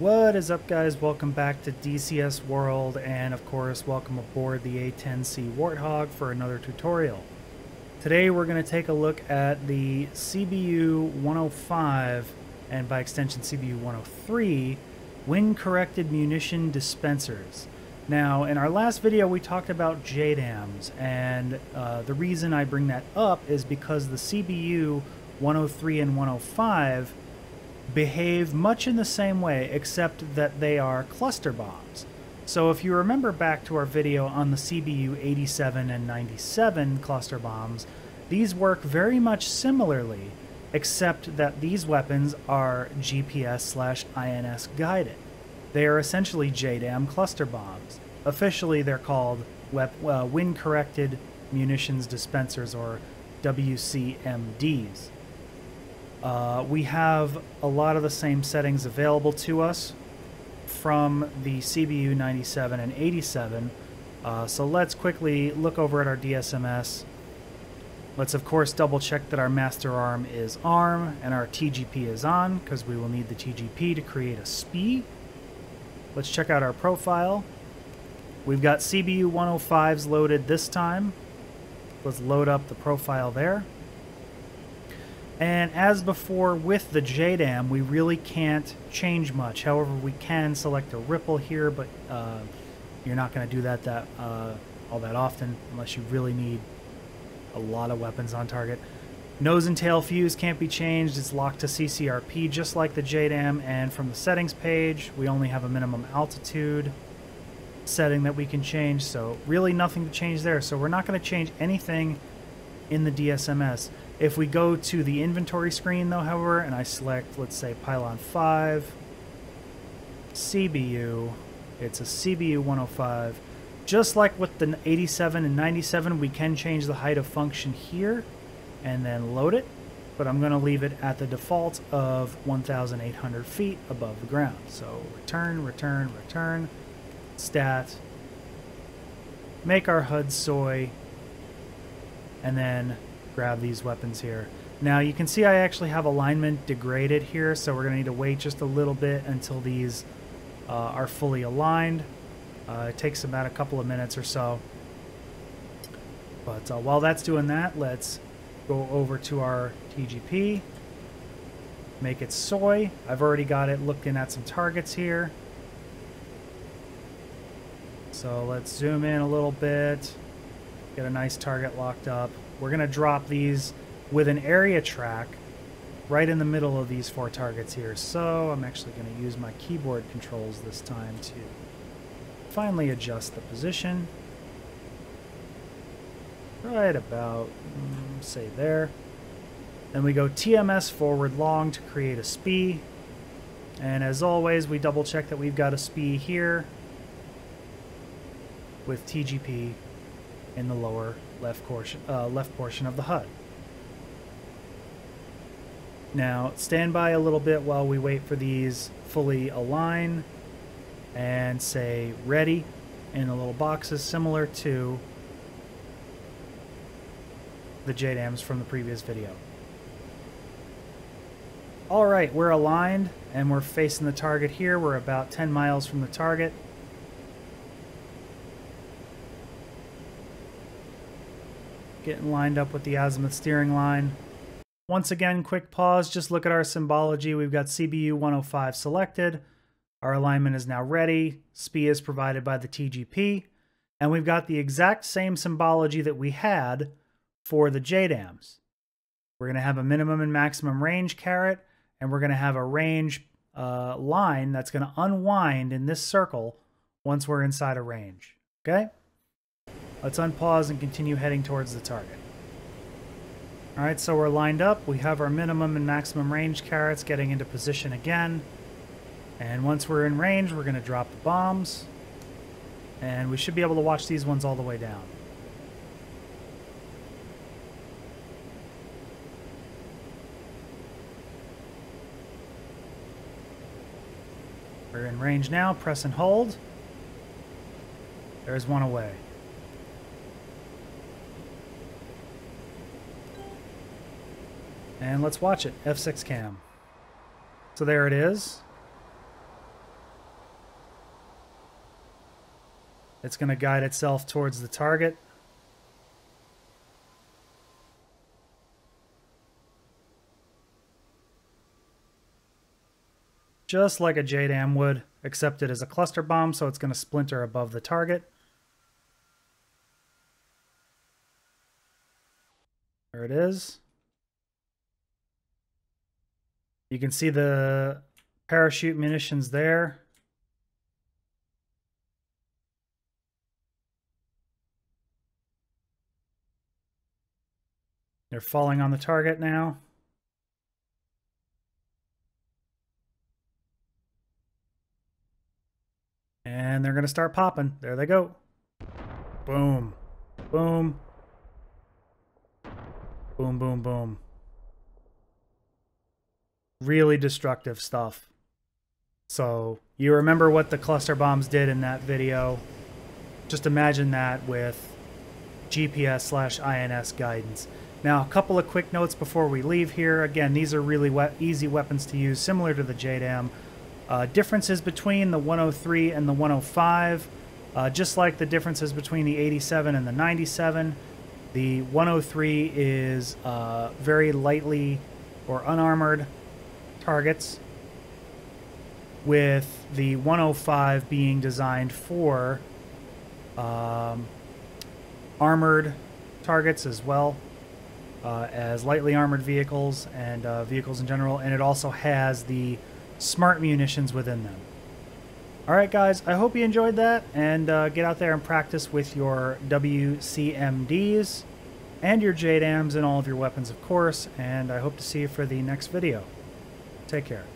What is up guys? Welcome back to DCS World and of course welcome aboard the A10C Warthog for another tutorial. Today we're going to take a look at the CBU 105 and by extension CBU 103 wind corrected munition dispensers. Now in our last video we talked about JDAMs and uh, the reason I bring that up is because the CBU 103 and 105 behave much in the same way, except that they are cluster bombs. So if you remember back to our video on the CBU 87 and 97 cluster bombs, these work very much similarly, except that these weapons are GPS slash INS guided. They are essentially JDAM cluster bombs. Officially, they're called uh, Wind Corrected Munitions Dispensers, or WCMDs. Uh, we have a lot of the same settings available to us from the CBU 97 and 87. Uh, so let's quickly look over at our DSMS. Let's of course double check that our master arm is ARM and our TGP is on because we will need the TGP to create a SPI. Let's check out our profile. We've got CBU 105s loaded this time. Let's load up the profile there. And as before with the JDAM, we really can't change much. However, we can select a ripple here, but uh, you're not going to do that, that uh, all that often unless you really need a lot of weapons on target. Nose and tail fuse can't be changed. It's locked to CCRP just like the JDAM. And from the settings page, we only have a minimum altitude setting that we can change. So really nothing to change there. So we're not going to change anything in the DSMS. If we go to the inventory screen though, however, and I select, let's say, Pylon 5, CBU, it's a CBU 105. Just like with the 87 and 97, we can change the height of function here and then load it, but I'm going to leave it at the default of 1,800 feet above the ground. So return, return, return, stat, make our HUD SOI, and then grab these weapons here. Now you can see I actually have alignment degraded here, so we're going to need to wait just a little bit until these uh, are fully aligned. Uh, it takes about a couple of minutes or so. But uh, while that's doing that, let's go over to our TGP. Make it SOI. I've already got it looking at some targets here. So let's zoom in a little bit. Get a nice target locked up. We're going to drop these with an area track right in the middle of these four targets here. So I'm actually going to use my keyboard controls this time to finally adjust the position. Right about, mm, say there. Then we go TMS forward long to create a SPI. And as always, we double check that we've got a SPI here with TGP in the lower left portion, uh, left portion of the HUD. Now, stand by a little bit while we wait for these fully align and say ready in the little boxes similar to the JDAMs from the previous video. Alright, we're aligned and we're facing the target here. We're about 10 miles from the target. Getting lined up with the azimuth steering line. Once again, quick pause, just look at our symbology. We've got CBU 105 selected. Our alignment is now ready. SPI is provided by the TGP. And we've got the exact same symbology that we had for the JDAMs. We're going to have a minimum and maximum range caret, and we're going to have a range uh, line that's going to unwind in this circle once we're inside a range. Okay? Let's unpause and continue heading towards the target. Alright, so we're lined up. We have our minimum and maximum range carets getting into position again. And once we're in range, we're going to drop the bombs. And we should be able to watch these ones all the way down. We're in range now. Press and hold. There's one away. And let's watch it, F6 cam. So there it is. It's going to guide itself towards the target. Just like a JDAM would, except it is a cluster bomb, so it's going to splinter above the target. There it is. You can see the parachute munitions there. They're falling on the target now. And they're going to start popping. There they go. Boom. Boom. Boom, boom, boom. Really destructive stuff. So you remember what the cluster bombs did in that video. Just imagine that with GPS slash INS guidance. Now, a couple of quick notes before we leave here. Again, these are really we easy weapons to use, similar to the JDAM. Uh, differences between the 103 and the 105, uh, just like the differences between the 87 and the 97. The 103 is uh, very lightly or unarmored targets, with the 105 being designed for um, armored targets as well uh, as lightly armored vehicles and uh, vehicles in general, and it also has the smart munitions within them. Alright guys, I hope you enjoyed that, and uh, get out there and practice with your WCMDs and your JDAMs and all of your weapons, of course, and I hope to see you for the next video. Take care.